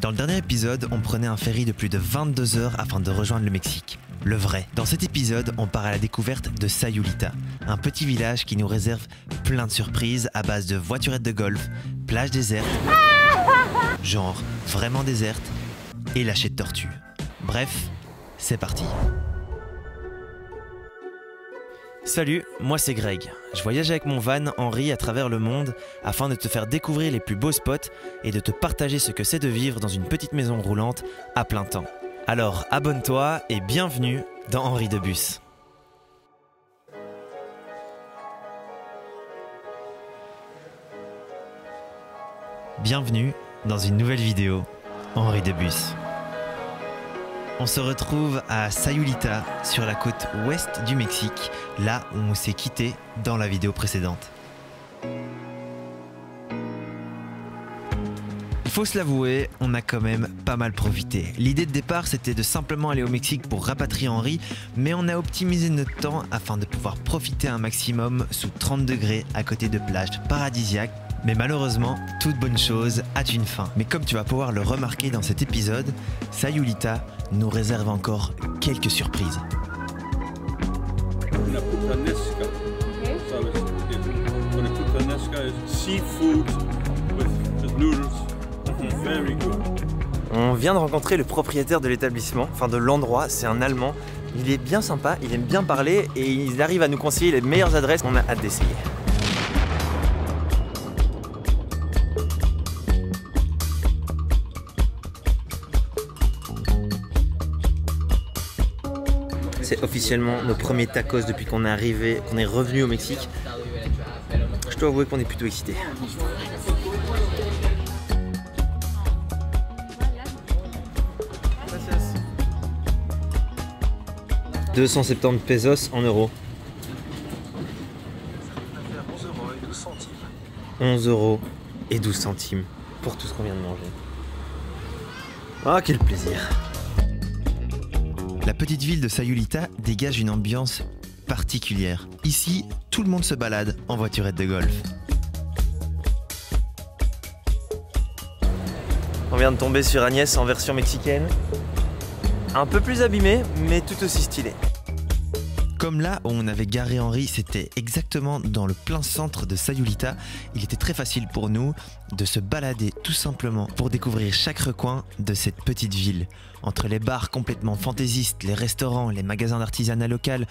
Dans le dernier épisode, on prenait un ferry de plus de 22 heures afin de rejoindre le Mexique. Le vrai. Dans cet épisode, on part à la découverte de Sayulita, un petit village qui nous réserve plein de surprises à base de voiturettes de golf, plages désertes, genre vraiment désertes, et lâcher de tortues. Bref, c'est parti. Salut, moi c'est Greg. Je voyage avec mon van Henri à travers le monde afin de te faire découvrir les plus beaux spots et de te partager ce que c'est de vivre dans une petite maison roulante à plein temps. Alors abonne-toi et bienvenue dans Henri de Bus. Bienvenue dans une nouvelle vidéo Henri de Bus. On se retrouve à Sayulita, sur la côte ouest du Mexique, là où on s'est quitté dans la vidéo précédente. Faut se l'avouer, on a quand même pas mal profité. L'idée de départ, c'était de simplement aller au Mexique pour rapatrier Henri, mais on a optimisé notre temps afin de pouvoir profiter un maximum sous 30 degrés à côté de plages paradisiaques mais malheureusement, toute bonne chose a une fin. Mais comme tu vas pouvoir le remarquer dans cet épisode, Sayulita nous réserve encore quelques surprises. On vient de rencontrer le propriétaire de l'établissement, enfin de l'endroit, c'est un Allemand. Il est bien sympa, il aime bien parler et il arrive à nous conseiller les meilleures adresses. On a hâte d'essayer. C'est officiellement nos premiers tacos depuis qu'on est arrivé, qu'on est revenu au Mexique. Je dois avouer qu'on est plutôt excités. « 270 pesos en euros. 11 euros et 12 centimes pour tout ce qu'on vient de manger. Ah, quel plaisir! La petite ville de Sayulita dégage une ambiance particulière. Ici, tout le monde se balade en voiturette de golf. On vient de tomber sur Agnès en version mexicaine. Un peu plus abîmée, mais tout aussi stylée. Comme là où on avait garé Henri, c'était exactement dans le plein centre de Sayulita, il était très facile pour nous de se balader tout simplement pour découvrir chaque recoin de cette petite ville. Entre les bars complètement fantaisistes, les restaurants, les magasins d'artisanat local,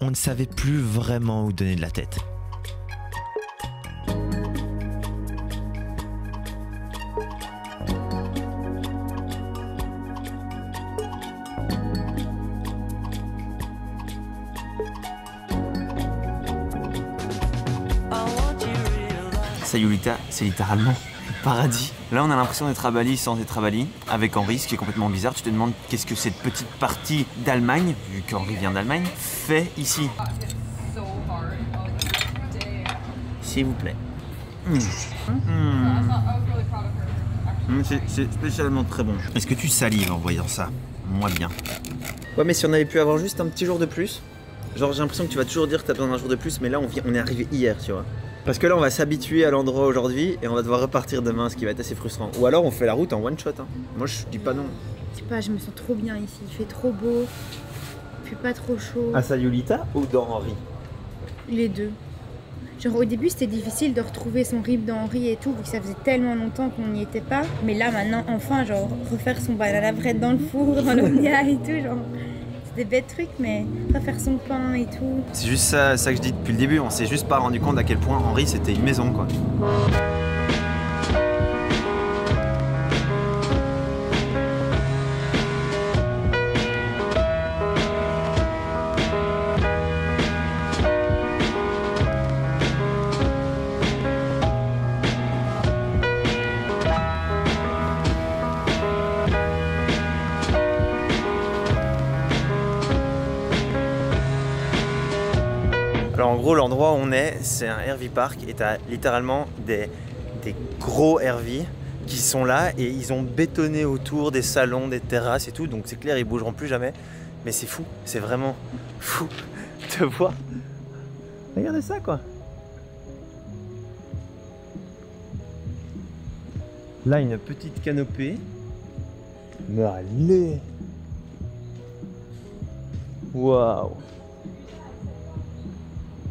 on ne savait plus vraiment où donner de la tête. C'est littéralement le paradis. Là, on a l'impression d'être à Bali sans être à Bali, avec Henri, ce qui est complètement bizarre. Tu te demandes qu'est-ce que cette petite partie d'Allemagne, vu qu'Henri vient d'Allemagne, fait ici. S'il vous plaît. Mmh. Mmh. Mmh, c'est- spécialement très bon. Est-ce que tu salives en voyant ça? Moi bien. Ouais, mais si on avait pu avoir juste un petit jour de plus, genre j'ai l'impression que tu vas toujours dire que t'as besoin d'un jour de plus, mais là on est arrivé hier, tu vois. Parce que là on va s'habituer à l'endroit aujourd'hui et on va devoir repartir demain, ce qui va être assez frustrant. Ou alors on fait la route en one shot. hein. Moi je dis pas non. Je sais pas, je me sens trop bien ici. Il fait trop beau. Il fait pas trop chaud. À Sayulita ou dans Henri? Les deux. Genre au début c'était difficile de retrouver son rib dans Henri et tout, vu que ça faisait tellement longtemps qu'on n'y était pas. Mais là maintenant, enfin, genre refaire son banana bread dans le four, dans l'omnia et tout, genre. Des bêtes trucs, mais refaire son pain et tout. C'est juste ça, ça que je dis depuis le début, on s'est juste pas rendu compte à quel point Henri c'était une maison quoi. Gros l'endroit où on est, c'est un RV park et t'as littéralement des, des gros RV qui sont là et ils ont bétonné autour des salons, des terrasses et tout, donc c'est clair ils bougeront plus jamais. Mais c'est fou, c'est vraiment fou de voir. Regardez ça quoi. Là une petite canopée Mais allez Waouh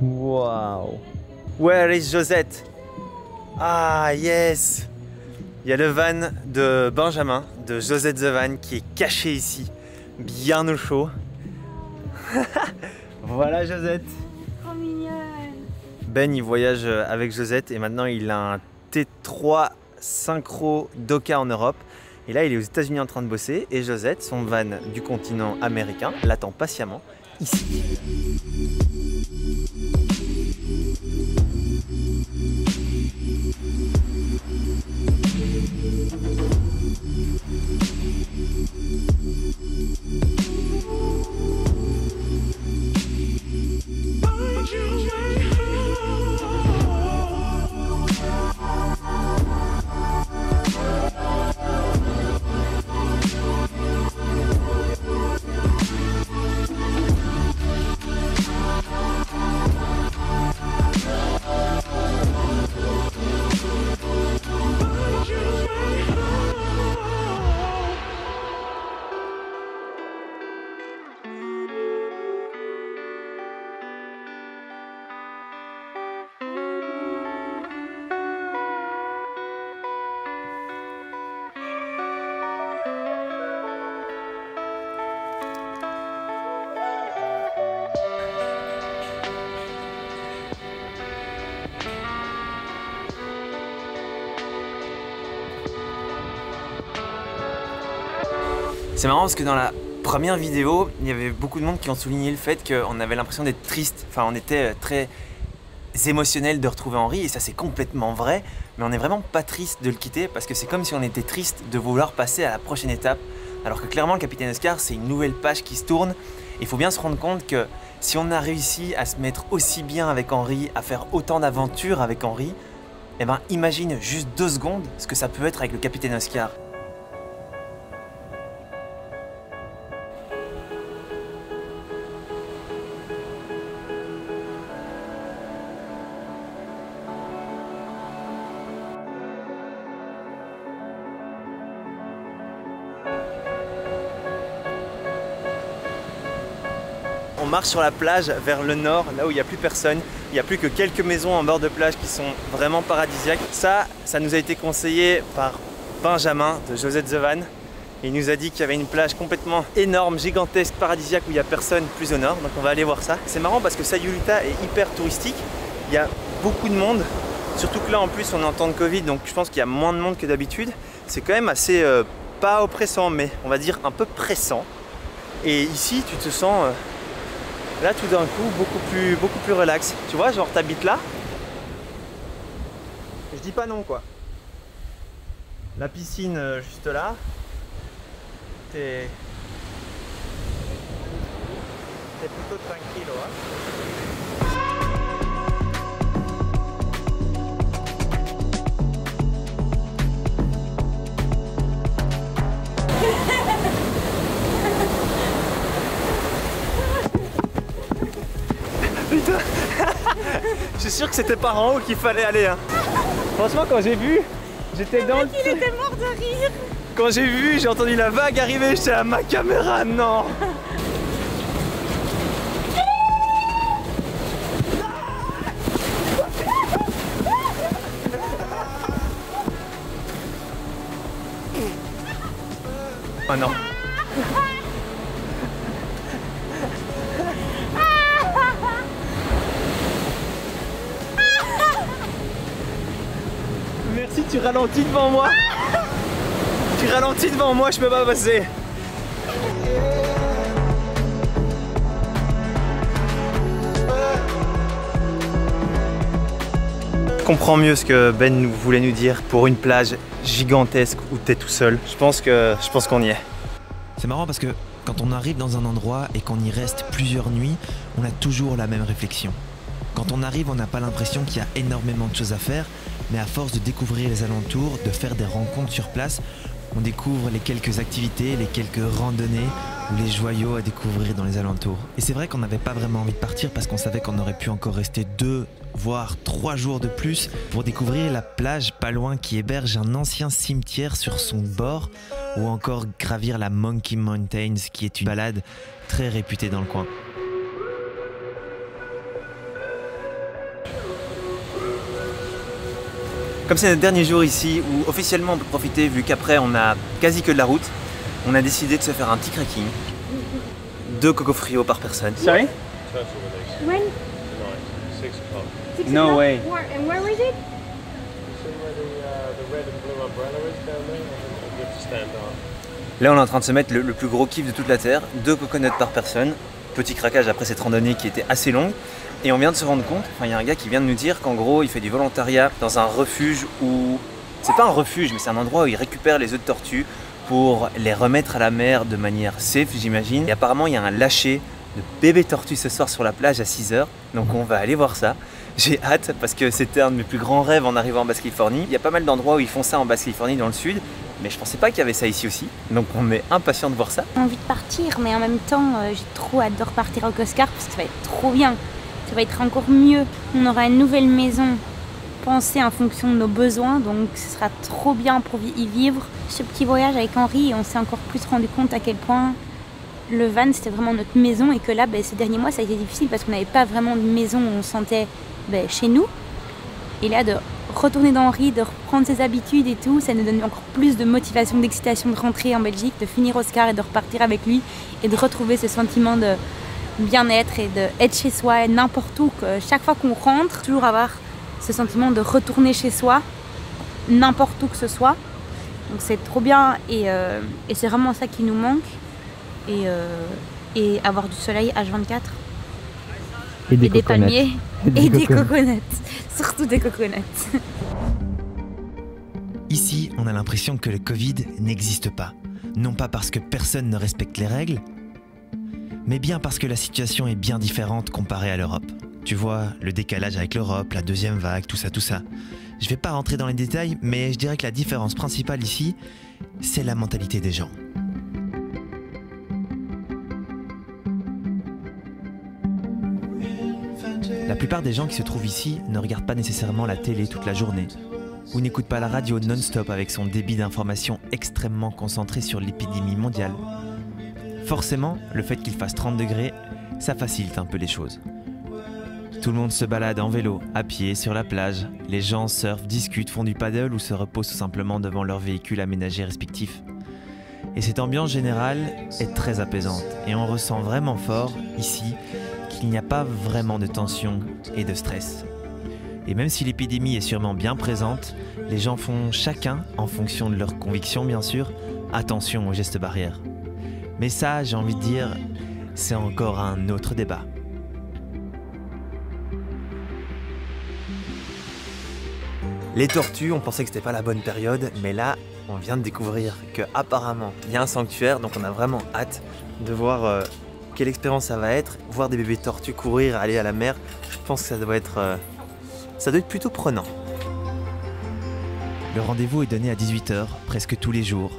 Waouh Where is Josette? Ah yes Il y a le van de Benjamin, de Josette the Van, qui est caché ici, bien au chaud. voilà Josette Trop mignonne. Ben il voyage avec Josette et maintenant il a un T3 synchro Doka en Europe. Et là il est aux États-Unis en train de bosser et Josette, son van du continent américain, l'attend patiemment ici. C'est marrant parce que dans la première vidéo, il y avait beaucoup de monde qui ont souligné le fait qu'on avait l'impression d'être triste. Enfin, on était euh, très émotionnel de retrouver Henri et ça c'est complètement vrai. Mais on n'est vraiment pas triste de le quitter parce que c'est comme si on était triste de vouloir passer à la prochaine étape. Alors que clairement, le Capitaine Oscar, c'est une nouvelle page qui se tourne. Il faut bien se rendre compte que si on a réussi à se mettre aussi bien avec Henri, à faire autant d'aventures avec Henri, eh ben imagine juste deux secondes ce que ça peut être avec le Capitaine Oscar. Marche sur la plage vers le nord, là où il n'y a plus personne. Il n'y a plus que quelques maisons en bord de plage qui sont vraiment paradisiaques. Ça, ça nous a été conseillé par Benjamin de Josette The Van. Il nous a dit qu'il y avait une plage complètement énorme, gigantesque, paradisiaque où il n'y a personne plus au nord. Donc on va aller voir ça. C'est marrant parce que Sayulita est hyper touristique. Il y a beaucoup de monde. Surtout que là en plus on est en temps de Covid donc je pense qu'il y a moins de monde que d'habitude. C'est quand même assez euh, pas oppressant mais on va dire un peu pressant. Et ici tu te sens euh, Là, tout d'un coup, beaucoup plus, beaucoup plus relax. Tu vois, genre, t'habites là. Je dis pas non, quoi. La piscine euh, juste là. T'es. T'es plutôt tranquille, hein. Je suis sûr que c'était par en haut qu'il fallait aller. Hein. Franchement, quand j'ai vu, j'étais dans le. Il était mort de rire. Quand j'ai vu, j'ai entendu la vague arriver, j'étais à ma caméra, non Oh non ralentis devant moi Tu ralentis devant moi, je peux pas passer Je comprends mieux ce que Ben nous voulait nous dire pour une plage gigantesque où t'es tout seul. Je pense que je pense qu'on y est. C'est marrant parce que quand on arrive dans un endroit et qu'on y reste plusieurs nuits, on a toujours la même réflexion. Quand on arrive, on n'a pas l'impression qu'il y a énormément de choses à faire, mais à force de découvrir les alentours, de faire des rencontres sur place, on découvre les quelques activités, les quelques randonnées les joyaux à découvrir dans les alentours. Et c'est vrai qu'on n'avait pas vraiment envie de partir parce qu'on savait qu'on aurait pu encore rester deux, voire trois jours de plus pour découvrir la plage pas loin qui héberge un ancien cimetière sur son bord ou encore gravir la Monkey Mountains qui est une balade très réputée dans le coin. Comme c'est notre dernier jour ici, où officiellement on peut profiter vu qu'après on a quasi que de la route, on a décidé de se faire un petit cracking. Deux coco frio par personne. Sorry? When? No way. Where, and where was it? Là on est en train de se mettre le, le plus gros kiff de toute la Terre, deux coconuts par personne. Petit craquage après cette randonnée qui était assez longue. Et on vient de se rendre compte, il y a un gars qui vient de nous dire qu'en gros il fait du volontariat dans un refuge où... C'est pas un refuge mais c'est un endroit où il récupère les œufs de tortue pour les remettre à la mer de manière safe j'imagine. Et apparemment il y a un lâcher de bébés tortues ce soir sur la plage à 6h. Donc on va aller voir ça. J'ai hâte parce que c'était un de mes plus grands rêves en arrivant en Basse-Californie. Il y a pas mal d'endroits où ils font ça en Basse-Californie dans le sud. Mais je pensais pas qu'il y avait ça ici aussi. Donc on est impatient de voir ça. J'ai envie de partir, mais en même temps, euh, j'ai trop hâte de repartir au Coscar parce que ça va être trop bien. Ça va être encore mieux. On aura une nouvelle maison pensée en fonction de nos besoins, donc ce sera trop bien pour y vivre. Ce petit voyage avec Henri, on s'est encore plus rendu compte à quel point le van c'était vraiment notre maison et que là, ben, ces derniers mois, ça a été difficile parce qu'on n'avait pas vraiment de maison où on se sentait ben, chez nous. Et là, de retourner dans Henri, de reprendre ses habitudes et tout, ça nous donne encore plus de motivation, d'excitation de rentrer en Belgique, de finir Oscar et de repartir avec lui et de retrouver ce sentiment de bien-être et d'être chez soi n'importe où. Que chaque fois qu'on rentre, toujours avoir ce sentiment de retourner chez soi, n'importe où que ce soit. Donc c'est trop bien et, euh, c'est vraiment ça qui nous manque. Et, euh, et avoir du soleil H24 Et des, et des coconuts. palmiers Et des et des coconuts. Surtout des coconuts. Ici, on a l'impression que le Covid n'existe pas. Non pas parce que personne ne respecte les règles, mais bien parce que la situation est bien différente comparée à l'Europe. Tu vois, le décalage avec l'Europe, la deuxième vague, tout ça, tout ça. Je vais pas rentrer dans les détails, mais je dirais que la différence principale ici, c'est la mentalité des gens. La plupart des gens qui se trouvent ici ne regardent pas nécessairement la télé toute la journée, ou n'écoutent pas la radio non-stop avec son débit d'information extrêmement concentré sur l'épidémie mondiale. Forcément, le fait qu'il fasse 30 degrés, ça facilite un peu les choses. Tout le monde se balade en vélo, à pied, sur la plage. Les gens surfent, discutent, font du paddle ou se reposent tout simplement devant leur véhicule aménagé respectif. Et cette ambiance générale est très apaisante et on ressent vraiment fort ici qu'il n'y a pas vraiment de tension et de stress. Et même si l'épidémie est sûrement bien présente, les gens font chacun, en fonction de leurs convictions bien sûr, attention aux gestes barrières. Mais ça, j'ai envie de dire, c'est encore un autre débat. Les tortues, on pensait que c'était pas la bonne période, mais là, on vient de découvrir que apparemment il y a un sanctuaire, donc on a vraiment hâte de voir euh, quelle expérience ça va être, voir des bébés tortues courir, aller à la mer. Je pense que ça doit être, euh, ça doit être plutôt prenant. Le rendez-vous est donné à 18h, presque tous les jours.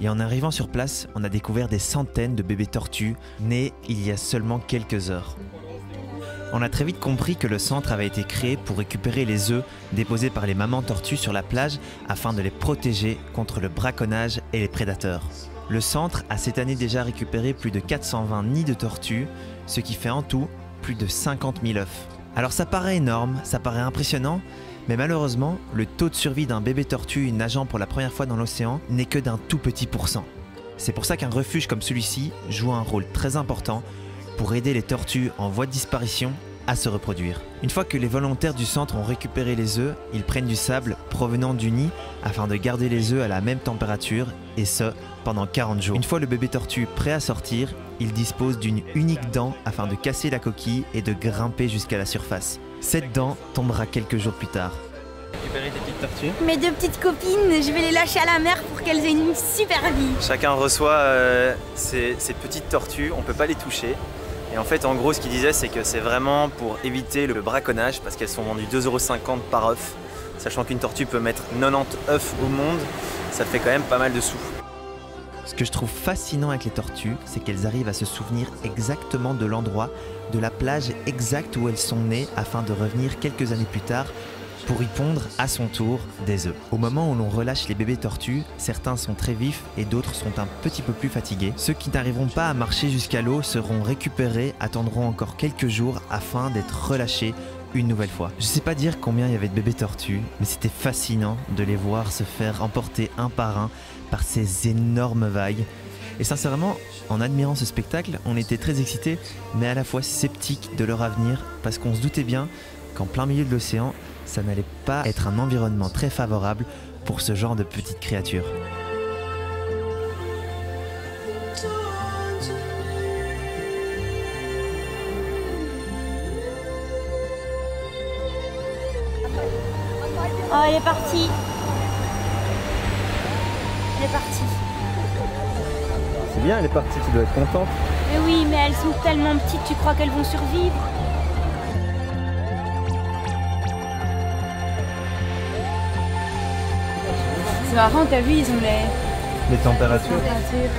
Et en arrivant sur place, on a découvert des centaines de bébés tortues nés il y a seulement quelques heures. On a très vite compris que le centre avait été créé pour récupérer les œufs déposés par les mamans tortues sur la plage afin de les protéger contre le braconnage et les prédateurs. Le centre a cette année déjà récupéré plus de 420 nids de tortues, ce qui fait en tout plus de 50 000 œufs. Alors ça paraît énorme, ça paraît impressionnant, mais malheureusement, le taux de survie d'un bébé tortue nageant pour la première fois dans l'océan n'est que d'un tout petit pourcent. C'est pour ça qu'un refuge comme celui-ci joue un rôle très important pour aider les tortues en voie de disparition à se reproduire. Une fois que les volontaires du centre ont récupéré les œufs, ils prennent du sable provenant du nid afin de garder les œufs à la même température et ce pendant 40 jours. Une fois le bébé tortue prêt à sortir, il dispose d'une unique dent afin de casser la coquille et de grimper jusqu'à la surface. Cette dent tombera quelques jours plus tard. Récupérer des petites tortues. Mes deux petites copines, je vais les lâcher à la mer pour qu'elles aient une super vie. Chacun reçoit euh, ces, ces petites tortues, on peut pas les toucher. Et en fait, en gros, ce qu'il disait, c'est que c'est vraiment pour éviter le braconnage parce qu'elles sont vendues 2,50€ par œuf. Sachant qu'une tortue peut mettre 90 œufs au monde, ça fait quand même pas mal de sous. Ce que je trouve fascinant avec les tortues, c'est qu'elles arrivent à se souvenir exactement de l'endroit, de la plage exacte où elles sont nées afin de revenir quelques années plus tard pour y pondre à son tour des œufs. Au moment où l'on relâche les bébés tortues, certains sont très vifs et d'autres sont un petit peu plus fatigués. Ceux qui n'arriveront pas à marcher jusqu'à l'eau seront récupérés, attendront encore quelques jours afin d'être relâchés une nouvelle fois. Je sais pas dire combien il y avait de bébés tortues, mais c'était fascinant de les voir se faire emporter un par un par ces énormes vagues. Et sincèrement, en admirant ce spectacle, on était très excités, mais à la fois sceptiques de leur avenir, parce qu'on se doutait bien qu'en plein milieu de l'océan, ça n'allait pas être un environnement très favorable pour ce genre de petites créatures. Oh, elle est partie. Elle est partie. C'est bien, elle est partie, tu dois être contente. Mais oui, mais elles sont tellement petites, tu crois qu'elles vont survivre? Marrant, t'as vu, ils ont les Les températures températures.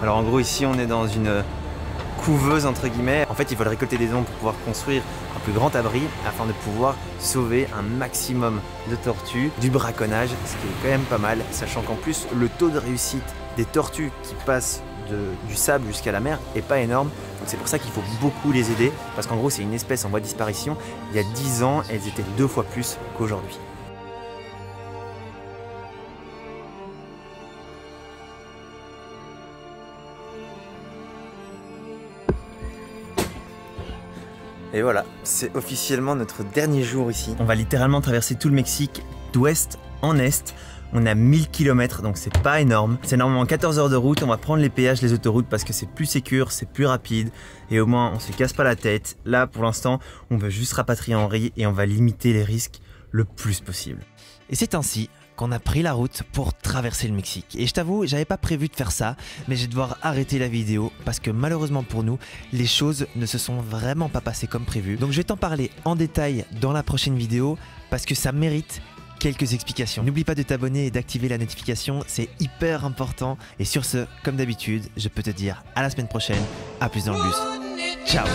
Alors en gros ici on est dans une couveuse entre guillemets. En fait il faut récolter des dons pour pouvoir construire un plus grand abri afin de pouvoir sauver un maximum de tortues du braconnage, ce qui est quand même pas mal, sachant qu'en plus le taux de réussite des tortues qui passent du sable jusqu'à la mer est pas énorme. Donc c'est pour ça qu'il faut beaucoup les aider, parce qu'en gros c'est une espèce en voie de disparition. Il y a 10 ans elles étaient deux fois plus qu'aujourd'hui. Et voilà, c'est officiellement notre dernier jour ici. On va littéralement traverser tout le Mexique d'ouest en est. On a 1000 km, donc c'est pas énorme. C'est normalement 14 heures de route. On va prendre les péages, les autoroutes parce que c'est plus sécur, c'est plus rapide. Et au moins, on se casse pas la tête. Là, pour l'instant, on veut juste rapatrier Henri et on va limiter les risques le plus possible. Et c'est ainsi qu'on a pris la route pour traverser le Mexique. Et je t'avoue, j'avais pas prévu de faire ça, mais je vais devoir arrêter la vidéo parce que malheureusement pour nous, les choses ne se sont vraiment pas passées comme prévu. Donc je vais t'en parler en détail dans la prochaine vidéo parce que ça mérite quelques explications. N'oublie pas de t'abonner et d'activer la notification, c'est hyper important. Et sur ce, comme d'habitude, je peux te dire à la semaine prochaine, à plus dans le bus. Ciao